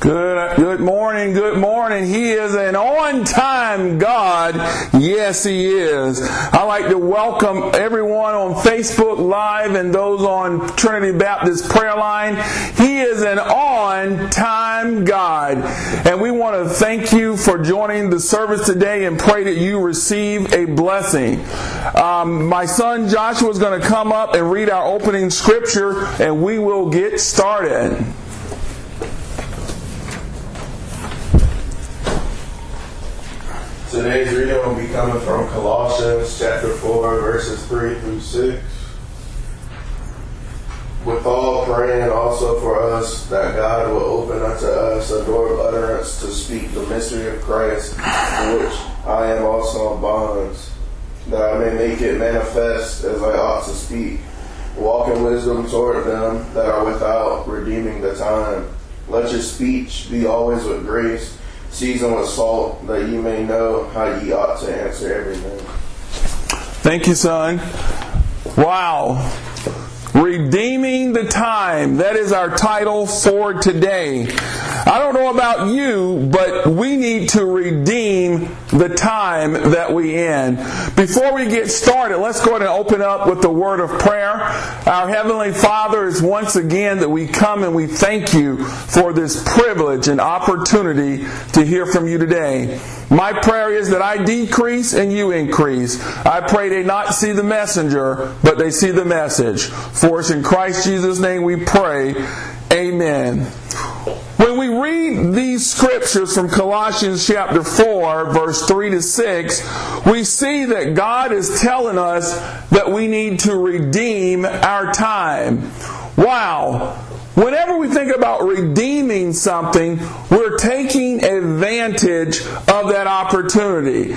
Good, good morning, good morning. He is an on time God. Yes, He is. I'd like to welcome everyone on Facebook Live and those on Trinity Baptist Prayer Line. He is an on time God. And we want to thank you for joining the service today and pray that you receive a blessing. Um, my son Joshua is going to come up and read our opening scripture and we will get started. Today's reading will be coming from Colossians chapter 4, verses 3 through 6. With all praying also for us that God will open unto us a door of utterance to speak the mystery of Christ, which I am also in bonds, that I may make it manifest as I ought to speak. Walk in wisdom toward them that are without, redeeming the time. Let your speech be always with grace season with salt, that you may know how ye ought to answer everything. Thank you, son. Wow. Redeeming the time. That is our title for today. I don't know about you, but we need to redeem the time that we in. Before we get started, let's go ahead and open up with the word of prayer. Our Heavenly Father is once again that we come and we thank you for this privilege and opportunity to hear from you today. My prayer is that I decrease and you increase. I pray they not see the messenger, but they see the message. For us in Christ Jesus' name we pray. Amen. When we read these scriptures from Colossians chapter 4, verse 3 to 6, we see that God is telling us that we need to redeem our time. Wow. Whenever we think about redeeming something, we're taking advantage of that opportunity.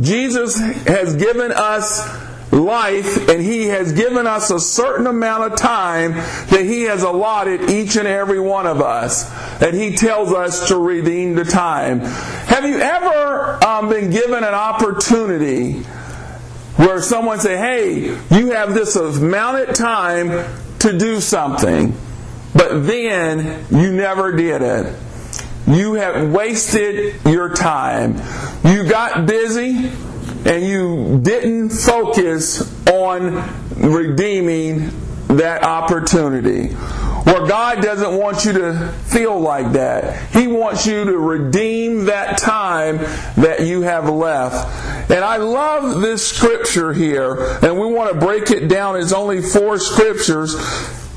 Jesus has given us life and he has given us a certain amount of time that he has allotted each and every one of us and he tells us to redeem the time. Have you ever um, been given an opportunity where someone say hey you have this amount of time to do something but then you never did it. You have wasted your time. You got busy and you didn't focus on redeeming that opportunity. Where God doesn't want you to feel like that. He wants you to redeem that time that you have left. And I love this scripture here, and we want to break it down. It's only four scriptures,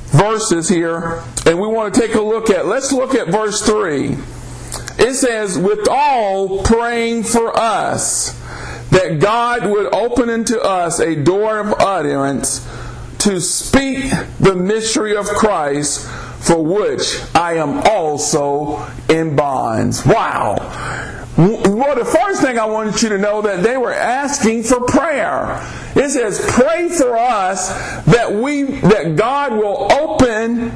verses here, and we want to take a look at. Let's look at verse 3. It says, with all praying for us that God would open unto us a door of utterance to speak the mystery of Christ, for which I am also in bonds. Wow. Well, the first thing I want you to know that they were asking for prayer. It says, "Pray for us that we that God will open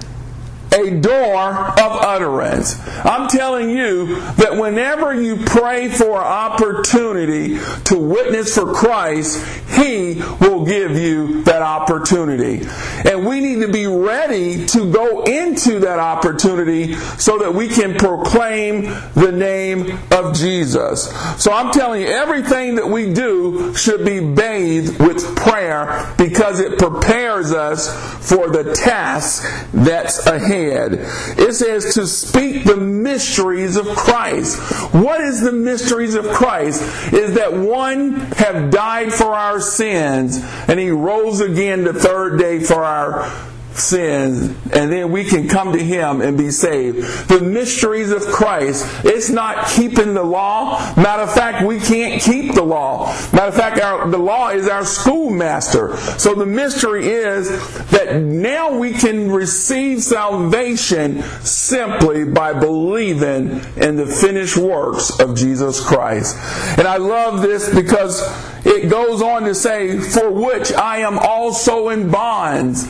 a door of utterance. I'm telling you that whenever you pray for opportunity to witness for Christ, He will give you that opportunity. And we need to be ready to go into that opportunity so that we can proclaim the name of Jesus. So I'm telling you, everything that we do should be bathed with prayer because it prepares us for the task that's ahead. It says to speak the mysteries of Christ. What is the mysteries of Christ? Is that one have died for our sins and he rose again the third day for our sins and then we can come to him and be saved. The mysteries of christ it's not keeping the law. Matter of fact we can't keep the law. Matter of fact our, the law is our schoolmaster. So the mystery is that now we can receive salvation simply by believing in the finished works of jesus christ. And i love this because it goes on to say for which i am also in bonds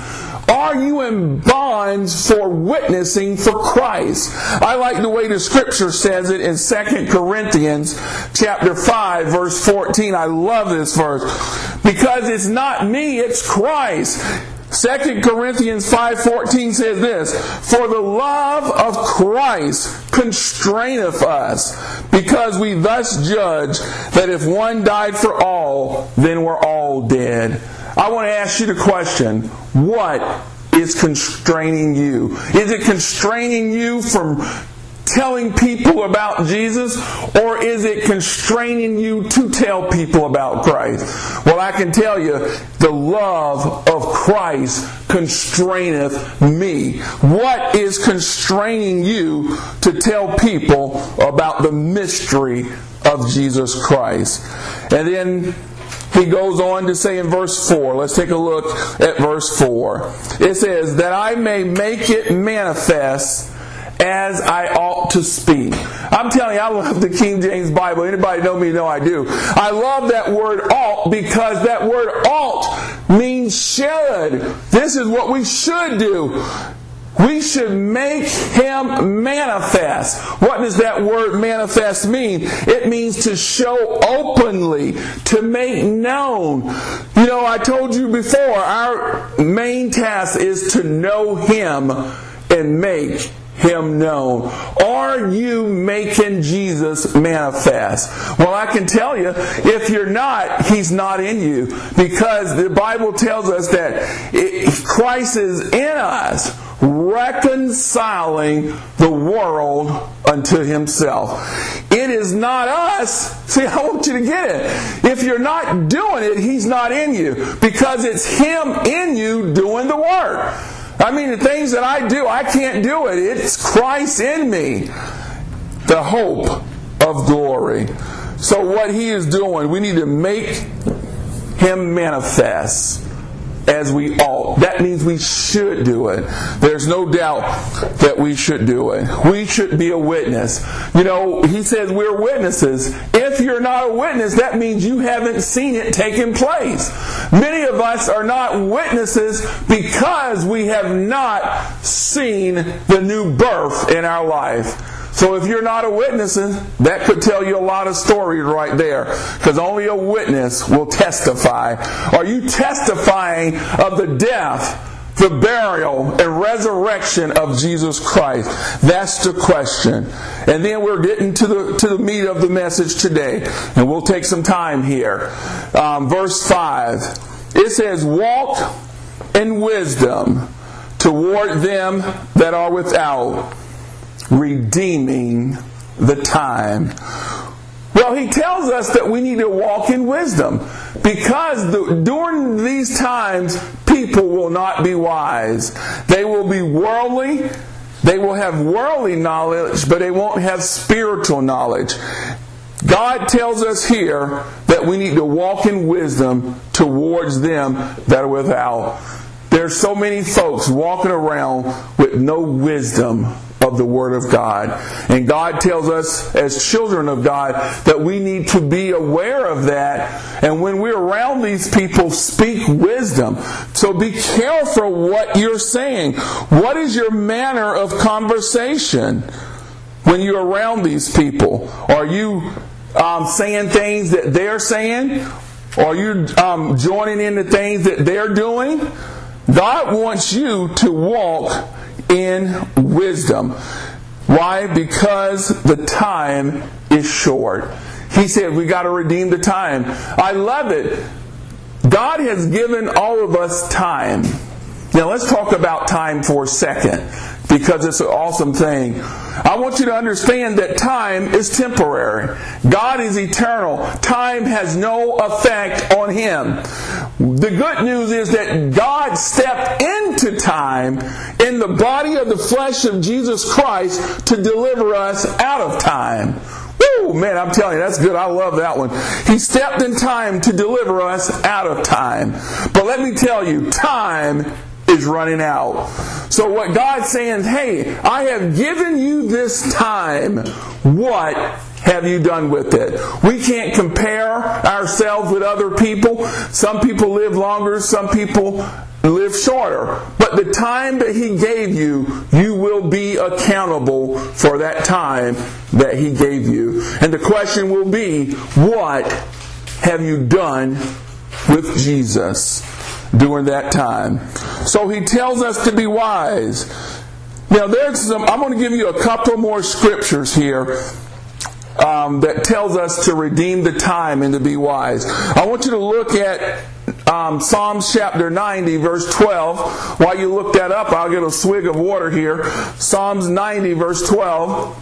are you in bonds for witnessing for Christ? I like the way the scripture says it in 2 Corinthians chapter 5 verse 14. I love this verse because it's not me, it's Christ. 2 Corinthians 5:14 says this, "For the love of Christ constraineth us, because we thus judge that if one died for all, then we're all dead." I want to ask you the question, what is constraining you? Is it constraining you from telling people about Jesus, or is it constraining you to tell people about Christ? Well, I can tell you, the love of Christ constraineth me. What is constraining you to tell people about the mystery of Jesus Christ? And then he goes on to say in verse 4, let's take a look at verse 4. It says, That I may make it manifest as I ought to speak. I'm telling you, I love the King James Bible. Anybody know me? Know I do. I love that word ought because that word ought means should. This is what we should do. We should make him manifest. What does that word manifest mean? It means to show openly, to make known. You know, I told you before, our main task is to know him and make him known? Are you making Jesus manifest? Well, I can tell you, if you're not, he's not in you. Because the Bible tells us that Christ is in us, reconciling the world unto himself. It is not us. See, I want you to get it. If you're not doing it, he's not in you. Because it's him in you doing the work. I mean, the things that I do, I can't do it. It's Christ in me, the hope of glory. So, what He is doing, we need to make Him manifest as we ought. That means we should do it. There's no doubt that we should do it. We should be a witness. You know, he says we're witnesses. If you're not a witness, that means you haven't seen it taking place. Many of us are not witnesses because we have not seen the new birth in our life. So if you're not a witness, that could tell you a lot of stories right there. Because only a witness will testify. Are you testifying of the death, the burial, and resurrection of Jesus Christ? That's the question. And then we're getting to the, to the meat of the message today. And we'll take some time here. Um, verse 5. It says, Walk in wisdom toward them that are without redeeming the time. Well, he tells us that we need to walk in wisdom because the, during these times, people will not be wise. They will be worldly. They will have worldly knowledge, but they won't have spiritual knowledge. God tells us here that we need to walk in wisdom towards them that are without. There's so many folks walking around with no wisdom of the Word of God. And God tells us as children of God that we need to be aware of that. And when we're around these people, speak wisdom. So be careful what you're saying. What is your manner of conversation when you're around these people? Are you um, saying things that they're saying? Are you um, joining in the things that they're doing? God wants you to walk in wisdom. Why? Because the time is short. He said we got to redeem the time. I love it. God has given all of us time. Now let's talk about time for a second because it's an awesome thing. I want you to understand that time is temporary. God is eternal. Time has no effect on Him. The good news is that God stepped into time in the body of the flesh of Jesus Christ to deliver us out of time. Woo, man, I'm telling you, that's good. I love that one. He stepped in time to deliver us out of time. But let me tell you, time is running out. So what God's saying, hey, I have given you this time. What have you done with it? We can't compare ourselves with other people. Some people live longer, some people live shorter. But the time that He gave you, you will be accountable for that time that He gave you. And the question will be, what have you done with Jesus? during that time. So he tells us to be wise. Now, there's some, I'm going to give you a couple more scriptures here um, that tells us to redeem the time and to be wise. I want you to look at um, Psalms chapter 90, verse 12. While you look that up, I'll get a swig of water here. Psalms 90, verse 12.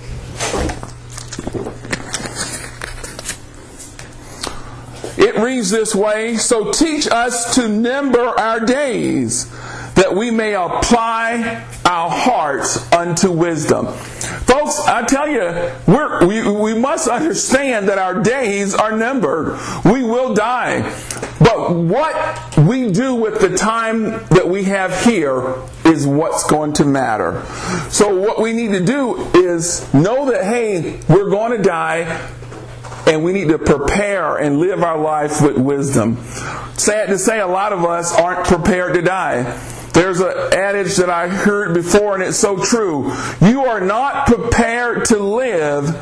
It reads this way So teach us to number our days, that we may apply our hearts unto wisdom. Folks, I tell you, we we, must understand that our days are numbered. We will die. But what we do with the time that we have here is what's going to matter. So, what we need to do is know that, hey, we're going to die and we need to prepare and live our life with wisdom. Sad to say, a lot of us aren't prepared to die. There's an adage that I heard before, and it's so true. You are not prepared to live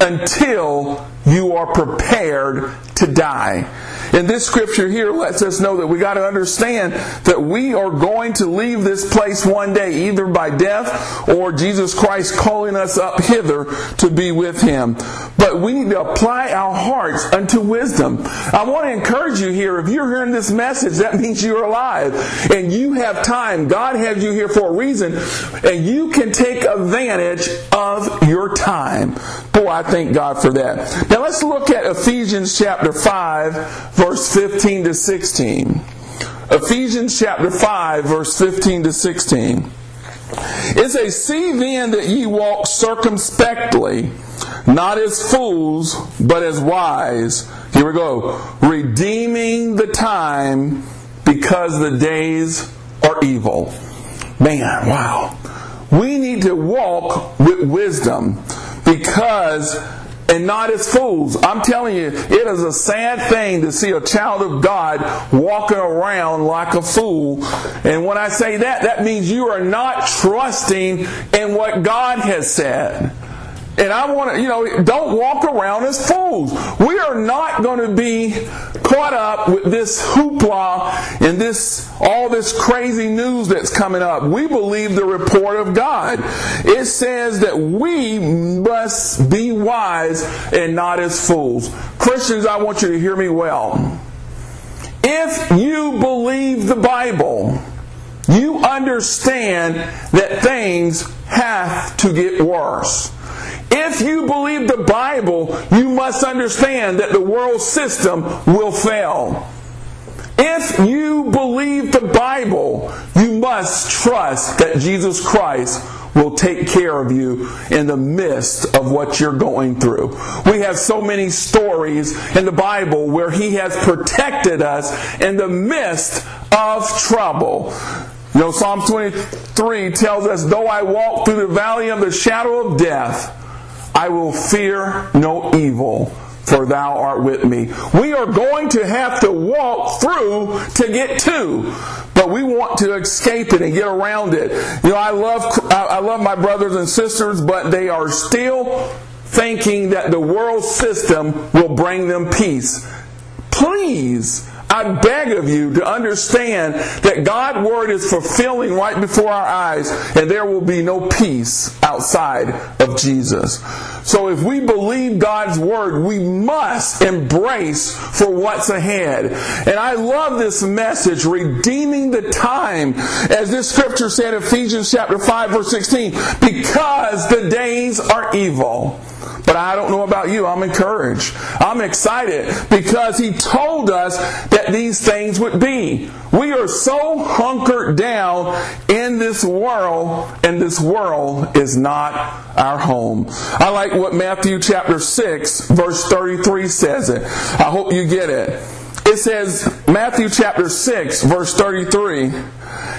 until you are prepared to die. And this scripture here lets us know that we got to understand that we are going to leave this place one day, either by death or Jesus Christ calling us up hither to be with Him. But we need to apply our hearts unto wisdom. I want to encourage you here, if you're hearing this message, that means you're alive and you have time. God has you here for a reason and you can take advantage of your time. Boy, I thank God for that. Now let's look at Ephesians chapter 5 verse 15 to 16. Ephesians chapter 5, verse 15 to 16. It says, See then that ye walk circumspectly, not as fools, but as wise. Here we go. Redeeming the time because the days are evil. Man, wow. We need to walk with wisdom because and not as fools. I'm telling you, it is a sad thing to see a child of God walking around like a fool. And when I say that, that means you are not trusting in what God has said. And I want to, you know, don't walk around as fools. We are not going to be caught up with this hoopla and this, all this crazy news that's coming up. We believe the report of God. It says that we must be wise and not as fools. Christians, I want you to hear me well. If you believe the Bible, you understand that things have to get worse. If you believe the Bible, you must understand that the world system will fail. If you believe the Bible, you must trust that Jesus Christ will take care of you in the midst of what you're going through. We have so many stories in the Bible where He has protected us in the midst of trouble. You know, Psalm 23 tells us, Though I walk through the valley of the shadow of death, I will fear no evil, for thou art with me. We are going to have to walk through to get to, but we want to escape it and get around it. You know, I love, I love my brothers and sisters, but they are still thinking that the world system will bring them peace. Please I beg of you to understand that God's word is fulfilling right before our eyes, and there will be no peace outside of Jesus. So if we believe God's word, we must embrace for what's ahead. And I love this message, redeeming the time, as this scripture said, in Ephesians chapter 5, verse 16, because the days are evil. But I don't know about you. I'm encouraged. I'm excited because he told us that these things would be. We are so hunkered down in this world, and this world is not our home. I like what Matthew chapter 6, verse 33 says it. I hope you get it. It says, Matthew chapter 6, verse 33.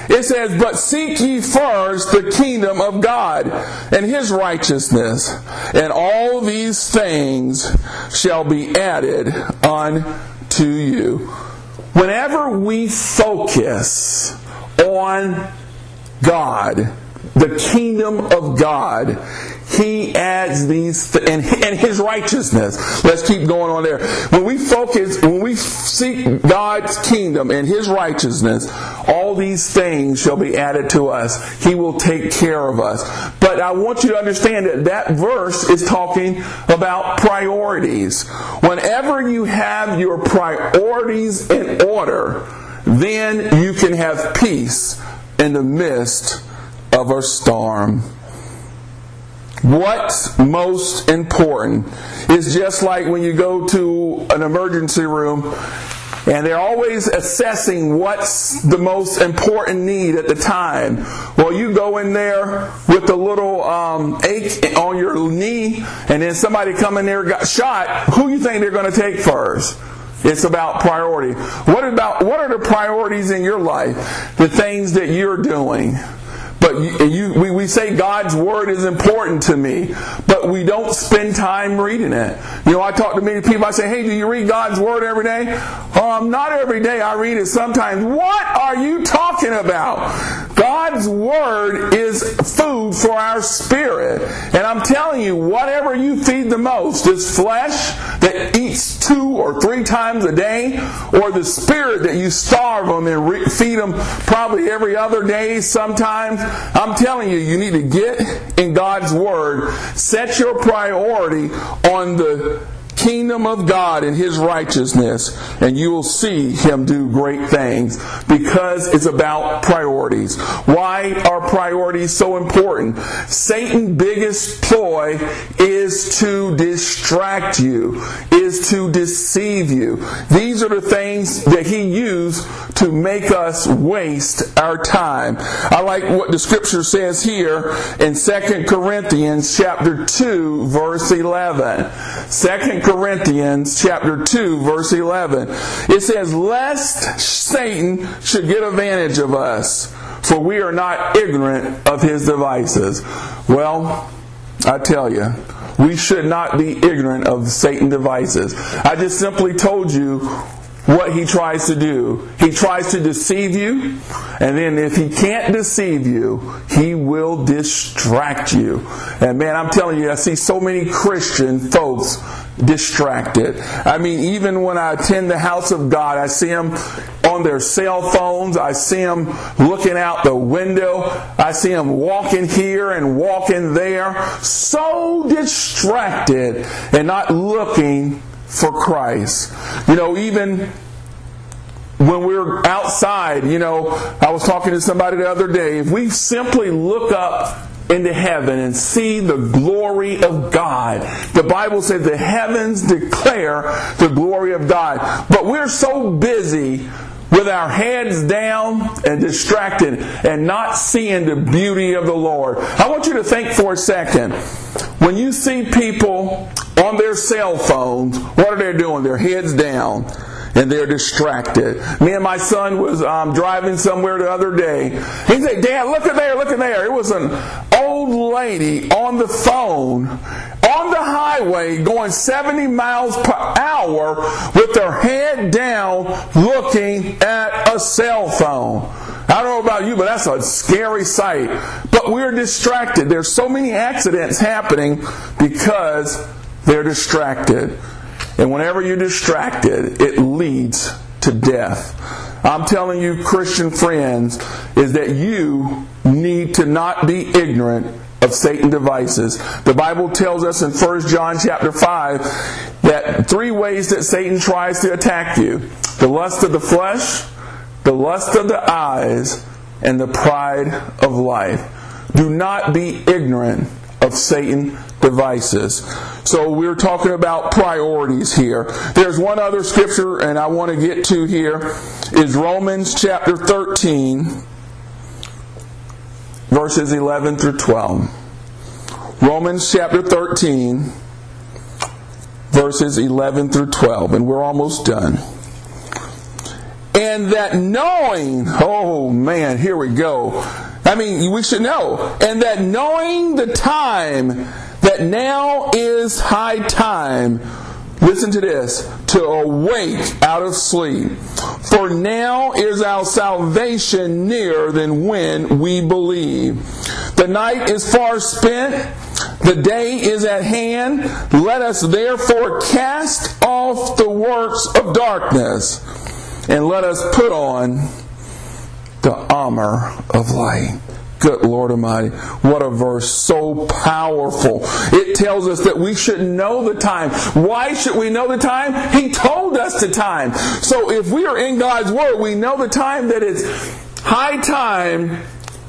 It says, But seek ye first the kingdom of God and his righteousness, and all these things shall be added unto you. Whenever we focus on God, the kingdom of God, He adds these th- and, and His righteousness. Let's keep going on there. When we focus, when we seek God's kingdom and His righteousness, all these things shall be added to us. He will take care of us. But I want you to understand that that verse is talking about priorities. Whenever you have your priorities in order, then you can have peace in the midst of a storm. What's most important is just like when you go to an emergency room and they're always assessing what's the most important need at the time. Well, you go in there with a little um, ache on your knee, and then somebody come in there got shot. Who you think they're going to take first? It's about priority. What about what are the priorities in your life? The things that you're doing. But you, we, we say God's Word is important to me, but we don't spend time reading it. You know, I talk to many people, I say, hey, do you read God's Word every day? Um, not every day, I read it sometimes. What are you talking about? God's Word is food for our spirit. And I'm telling you, whatever you feed the most, this flesh that eats two or three times a day, or the spirit that you starve them and re- feed them probably every other day sometimes, I'm telling you, you need to get in God's Word, set your priority on the kingdom of God and His righteousness, and you will see Him do great things because it's about priorities. Why are priorities so important? Satan's biggest ploy is to distract you, is to deceive you. These are the things that he used to make us waste our time. I like what the scripture says here in 2 Corinthians chapter 2 verse 11. 2 Corinthians chapter 2 verse 11. It says, lest Satan should get advantage of us, for we are not ignorant of his devices. Well, I tell you, we should not be ignorant of Satan's devices. I just simply told you what he tries to do. He tries to deceive you, and then if he can't deceive you, he will distract you. And man, I'm telling you, I see so many Christian folks distracted. I mean, even when I attend the house of God, I see them on their cell phones. I see them looking out the window. I see them walking here and walking there. So distracted and not looking for Christ. You know, even when we're outside, you know, I was talking to somebody the other day. If we simply look up into heaven and see the glory of God. The Bible says the heavens declare the glory of God. But we're so busy with our heads down and distracted and not seeing the beauty of the Lord. I want you to think for a second. When you see people on their cell phones, what are they doing? Their heads down and they're distracted. Me and my son was um, driving somewhere the other day. He said, Dad, look at there, look at there. It was an old lady on the phone on the highway going 70 miles per hour with her head down looking at a cell phone. I don't know about you, but that's a scary sight. But we're distracted. There's so many accidents happening because they're distracted. And whenever you're distracted, it leads to death. I'm telling you, Christian friends, is that you need to not be ignorant of Satan devices. The Bible tells us in 1 John chapter 5 that three ways that Satan tries to attack you. The lust of the flesh, the lust of the eyes, and the pride of life. Do not be ignorant of Satan devices. So we're talking about priorities here. There's one other scripture and I want to get to here is Romans chapter 13 verses 11 through 12. Romans chapter 13 verses 11 through 12 and we're almost done. And that knowing, oh man, here we go. I mean, we should know. And that knowing the time, that now is high time, listen to this, to awake out of sleep. For now is our salvation nearer than when we believe. The night is far spent, The day is at hand. Let us therefore cast off the works of darkness and let us put on the armor of light. Good Lord Almighty. What a verse. So powerful. It tells us that we should know the time. Why should we know the time? He told us the time. So if we are in God's Word, we know the time that it's high time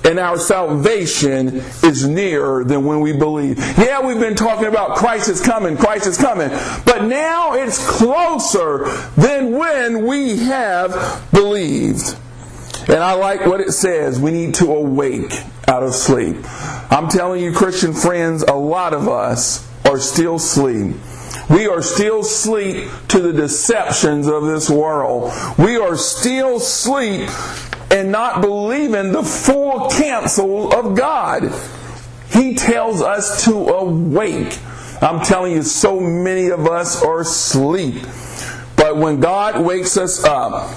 and our salvation is nearer than when we believe. Yeah, we've been talking about Christ is coming, Christ is coming, but now it's closer than when we have believed. And I like what it says. We need to awake out of sleep. I'm telling you, Christian friends, a lot of us are still asleep. We are still asleep to the deceptions of this world. We are still asleep and not believing the full counsel of God. He tells us to awake. I'm telling you, so many of us are asleep. But when God wakes us up,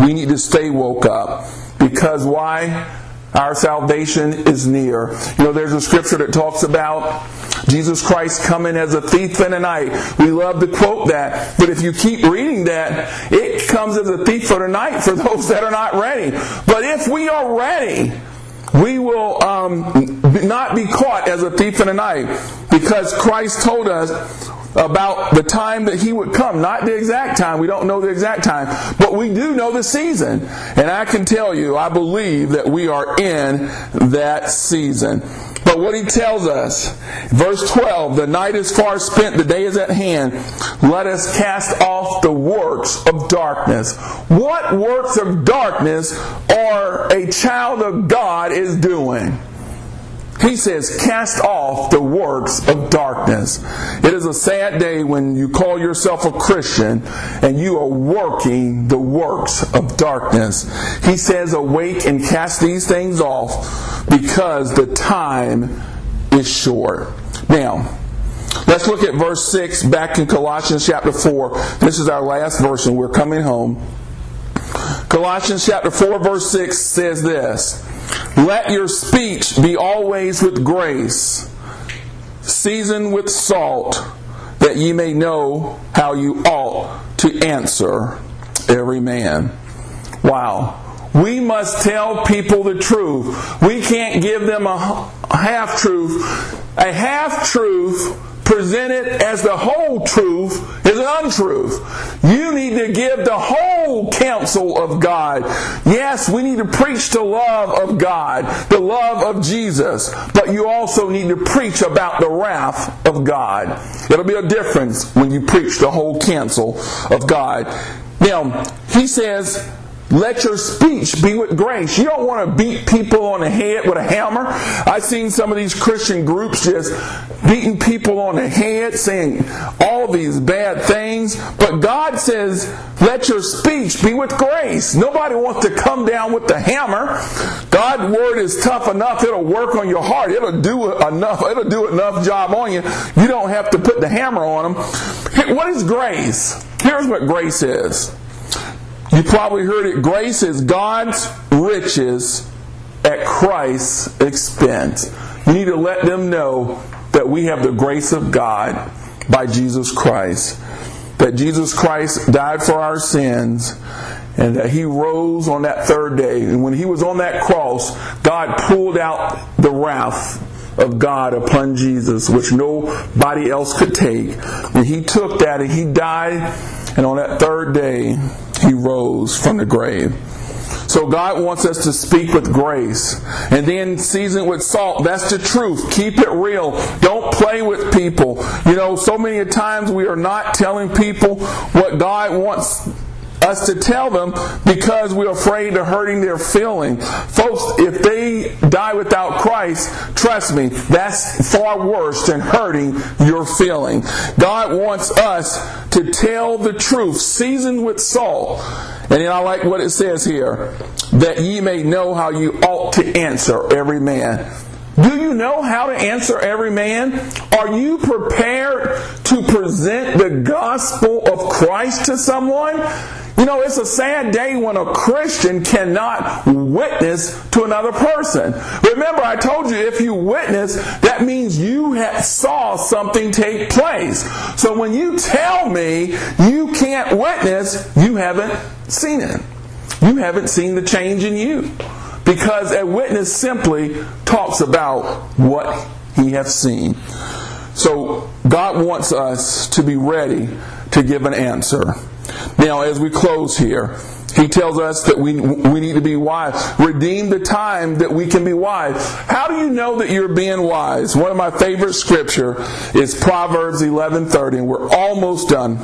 we need to stay woke up. Because why? Our salvation is near. You know, there's a scripture that talks about Jesus Christ coming as a thief in the night. We love to quote that, but if you keep reading that, it comes as a thief for the night for those that are not ready. But if we are ready, we will um, not be caught as a thief in the night because Christ told us about the time that he would come. Not the exact time. We don't know the exact time. But we do know the season. And I can tell you, I believe that we are in that season. But what he tells us, verse 12, the night is far spent, the day is at hand. Let us cast off the works of darkness. What works of darkness are a child of God is doing? He says, cast off the works of darkness. It is a sad day when you call yourself a Christian and you are working the works of darkness. He says, awake and cast these things off because the time is short. Now, let's look at verse 6 back in Colossians chapter 4. This is our last verse and we're coming home. Colossians chapter 4 verse 6 says this, Let your speech be always with grace, seasoned with salt, that ye may know how you ought to answer every man. Wow. We must tell people the truth. We can't give them a half truth. A half truth presented as the whole truth is an untruth. You need to give the whole counsel of God. Yes, we need to preach the love of God, the love of Jesus, but you also need to preach about the wrath of God. It'll be a difference when you preach the whole counsel of God. Now, he says, let your speech be with grace. You don't want to beat people on the head with a hammer. I've seen some of these Christian groups just beating people on the head, saying all these bad things. But God says, let your speech be with grace. Nobody wants to come down with the hammer. God's word is tough enough. It'll work on your heart. It'll do enough. It'll do enough job on you. You don't have to put the hammer on them. What is grace? Here's what grace is. You probably heard it. Grace is God's riches at Christ's expense. You need to let them know that we have the grace of God by Jesus Christ. That Jesus Christ died for our sins and that he rose on that third day. And when he was on that cross, God pulled out the wrath of God upon Jesus, which nobody else could take. And he took that and he died, and on that third day, he rose from the grave. So God wants us to speak with grace. And then season with salt. That's the truth. Keep it real. Don't play with people. You know, so many times we are not telling people what God wants us to tell them because we're afraid of hurting their feeling. Folks, if they die without Christ, trust me, that's far worse than hurting your feeling. God wants us to tell the truth, seasoned with salt. And then I like what it says here that ye may know how you ought to answer every man. Do you know how to answer every man? Are you prepared to present the gospel of Christ to someone? You know, it's a sad day when a Christian cannot witness to another person. Remember, I told you if you witness, that means you saw something take place. So when you tell me you can't witness, you haven't seen it. You haven't seen the change in you. Because a witness simply talks about what he has seen. So God wants us to be ready to give an answer. Now, as we close here, he tells us that we, we need to be wise. Redeem the time that we can be wise. How do you know that you're being wise? One of my favorite scripture is Proverbs 11:30, and we're almost done.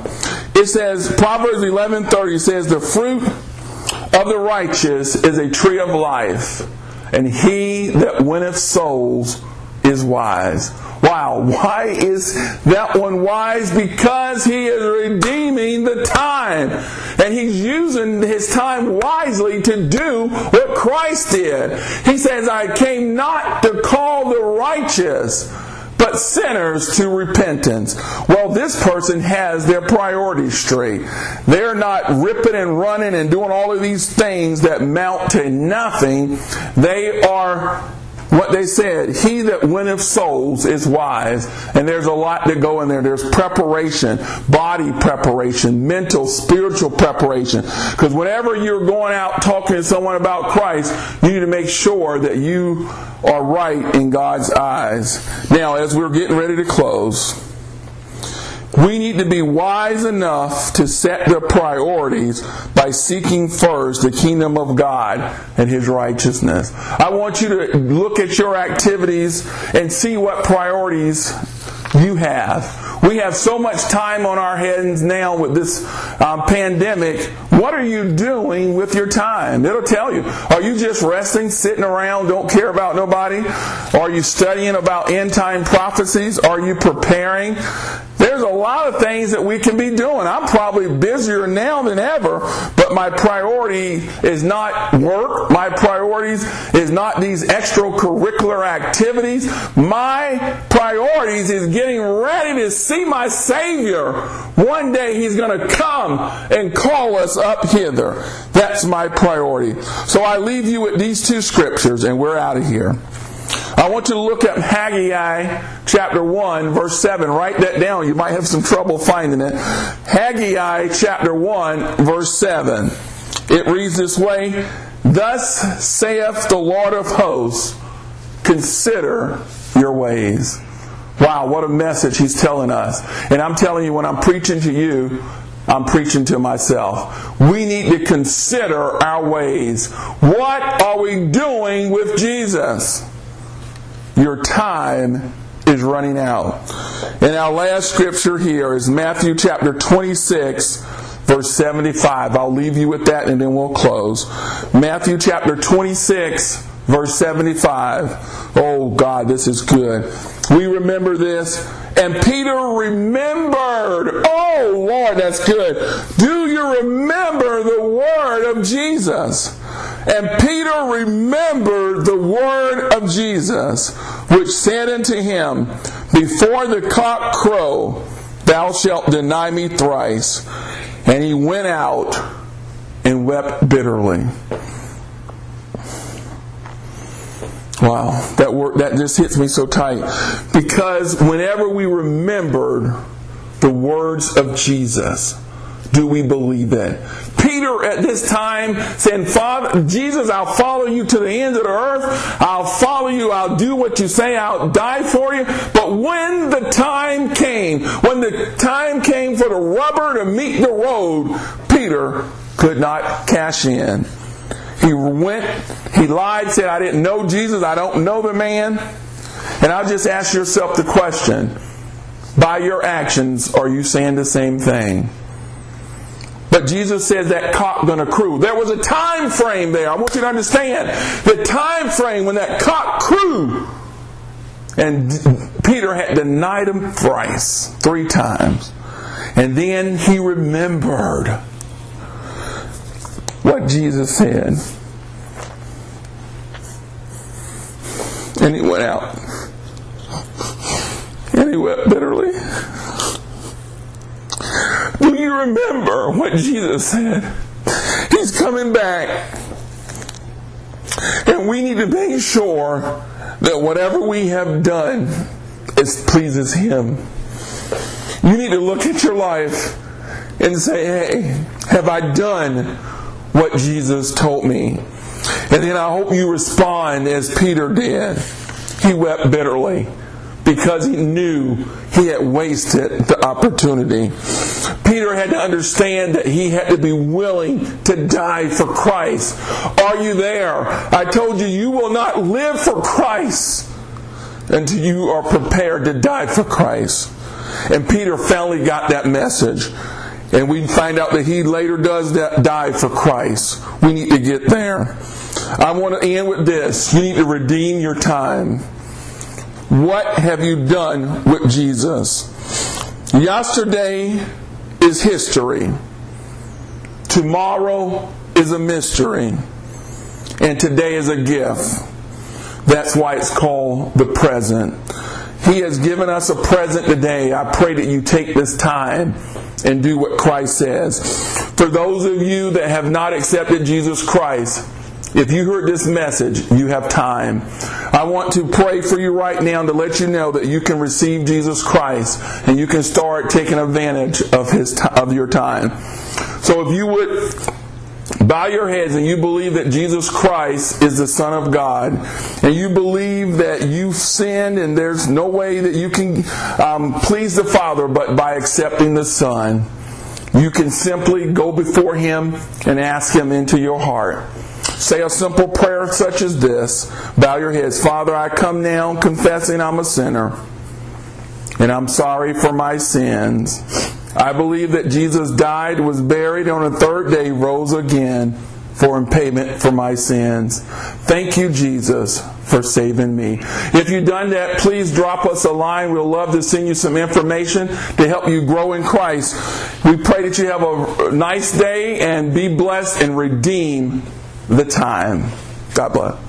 It says, Proverbs 11:30 says, "The fruit of the righteous is a tree of life, and he that winneth souls is wise." Wow, why is that one wise? Because he is redeeming the time. And he's using his time wisely to do what Christ did. He says, I came not to call the righteous, but sinners to repentance. Well, this person has their priorities straight. They're not ripping and running and doing all of these things that mount to nothing. They are what they said, he that winneth souls is wise. And there's a lot to go in there. There's preparation, body preparation, mental, spiritual preparation. Because whenever you're going out talking to someone about Christ, you need to make sure that you are right in God's eyes. Now, as we're getting ready to close, we need to be wise enough to set the priorities by seeking first the kingdom of God and His righteousness. I want you to look at your activities and see what priorities you have. We have so much time on our hands now with this um, pandemic. What are you doing with your time? It'll tell you. Are you just resting, sitting around, don't care about nobody? Are you studying about end time prophecies? Are you preparing? There's a lot of things that we can be doing. I'm probably busier now than ever, but my priority is not work. My priorities is not these extracurricular activities. My priorities is getting ready to see my Savior. One day He's going to come and call us up hither. That's my priority. So I leave you with these two scriptures and we're out of here. I want you to look at Haggai chapter 1, verse 7. Write that down. You might have some trouble finding it. Haggai chapter 1, verse 7. It reads this way Thus saith the Lord of hosts, consider your ways. Wow, what a message he's telling us. And I'm telling you, when I'm preaching to you, I'm preaching to myself. We need to consider our ways. What are we doing with Jesus? Your time is running out. And our last scripture here is Matthew chapter 26, verse 75. I'll leave you with that and then we'll close. Matthew chapter 26, verse 75. Oh God, this is good. We remember this. And Peter remembered. Oh Lord, that's good. Do you remember the word of Jesus? And Peter remembered the word of Jesus, which said unto him, Before the cock crow, thou shalt deny me thrice. And he went out and wept bitterly. Wow, that word that just hits me so tight. Because whenever we remember the words of Jesus, do we believe it? Peter at this time saying, Father, Jesus, I'll follow you to the ends of the earth. I'll follow you. I'll do what you say. I'll die for you. But when the time came, when the time came for the rubber to meet the road, Peter could not cash in. He went, he lied, said, I didn't know Jesus. I don't know the man. And I'll just ask yourself the question by your actions, are you saying the same thing? But Jesus says that cock gonna crew. There was a time frame there. I want you to understand the time frame when that cock crew. And Peter had denied him thrice, three times. And then he remembered what Jesus said. And he went out. And he wept bitterly. You remember what Jesus said. He's coming back. And we need to make sure that whatever we have done is pleases Him. You need to look at your life and say, hey, have I done what Jesus told me? And then I hope you respond as Peter did. He wept bitterly because he knew he had wasted the opportunity. Peter had to understand that he had to be willing to die for Christ. Are you there? I told you, you will not live for Christ until you are prepared to die for Christ. And Peter finally got that message. And we find out that he later does die for Christ. We need to get there. I want to end with this. You need to redeem your time. What have you done with Jesus? Yesterday is history. Tomorrow is a mystery. And today is a gift. That's why it's called the present. He has given us a present today. I pray that you take this time and do what Christ says. For those of you that have not accepted Jesus Christ, if you heard this message, you have time. I want to pray for you right now to let you know that you can receive Jesus Christ and you can start taking advantage of his of your time. So if you would bow your heads and you believe that Jesus Christ is the Son of God, and you believe that you've sinned and there's no way that you can um, please the Father but by accepting the Son, you can simply go before Him and ask Him into your heart. Say a simple prayer such as this. Bow your heads. Father, I come now confessing I'm a sinner and I'm sorry for my sins. I believe that Jesus died, was buried, on the third day rose again for in payment for my sins. Thank you, Jesus, for saving me. If you've done that, please drop us a line. We'll love to send you some information to help you grow in Christ. We pray that you have a nice day and be blessed and redeem the time. God bless.